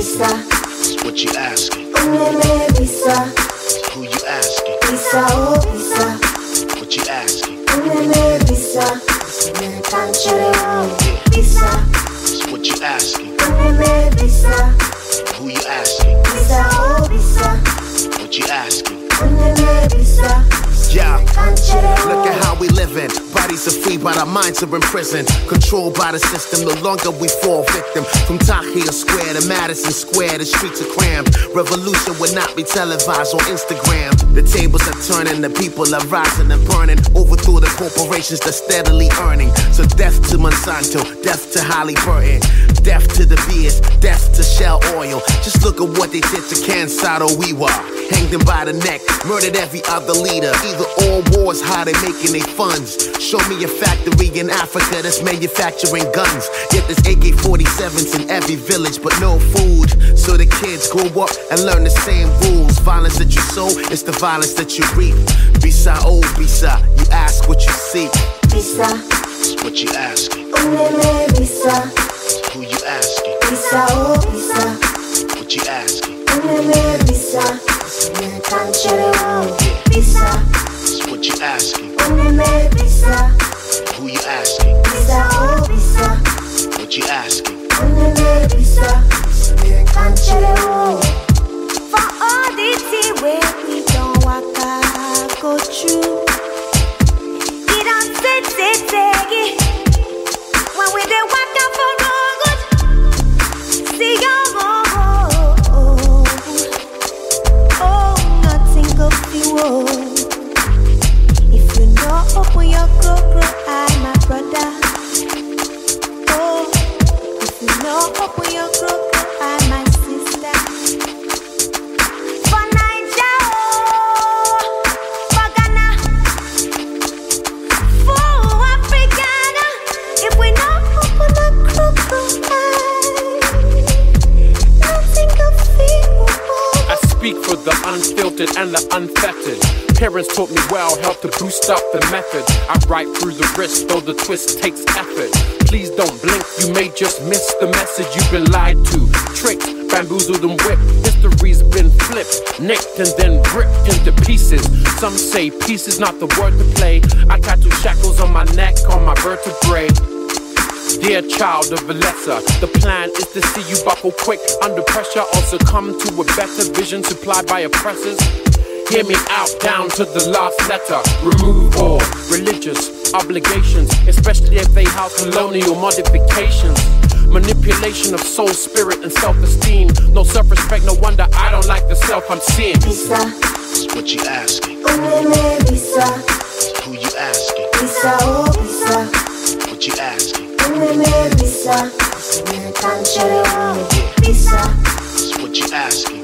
That's what you asking. Uneme bisa. Who you asking? Bisa oh bisa. What you asking? Uneme bisa. Kanchere oh bisa. What you asking. Uneme bisa. Who you asking? Bisa oh bisa. What you asking? Uneme bisa. Bodies are free, but our minds are in prison. Controlled by the system. No longer we fall victim. From Tahrir Square to Madison Square, the streets are crammed. Revolution would not be televised on Instagram. The tables are turning, the people are rising and burning. Overthrow the corporations that's steadily earning. So death to Monsanto, death to Halliburton, death to De Beers, death to Shell Oil. Just look at what they did to Ken Saro-Wiwa. Hanged them by the neck, murdered every other leader. Either all wars, how they making their funds. Show me a factory in Africa that's manufacturing guns. Yet there's AK 47s in every village, but no food. So the kids grow up and learn the same rules. Violence that you sow is the violence that you reap. Bisa, oh Bisa, you ask what you seek. Bisa. That's what you asking. Uneme bisa. Who you asking? Bisa oh bisa. What you asking? Uneme bisa. Kanchere you asking. Who you asking? What you asking? Uneme bisa. Kanchere. For all the tea where we don't waka go through. It don't say say take it. When we dey waka for no good. See your oh, oh, nothing go feel oh. The unfiltered and the unfettered. Parents taught me well, help to boost up the method. I write through the wrist, though the twist takes effort. Please don't blink, you may just miss the message you've been lied to. Tricked, bamboozled, and whipped. History's been flipped, nicked, and then ripped into pieces. Some say peace is not the word to play. I tattoo shackles on my neck, on my vertebrae. Dear child of a the plan is to see you buckle quick under pressure or succumb to a better vision supplied by oppressors. Hear me out down to the last letter. Remove all religious obligations, especially if they house colonial modifications. Manipulation of soul, spirit, and self esteem. No self respect, no wonder I don't like the self I'm seeing. Bisa, That's what you asking. Oh, uneme bisa, Who you asking? bisa oh bisa, What you asking? uneme bisa, kanchere oh bisa, That's what you asking.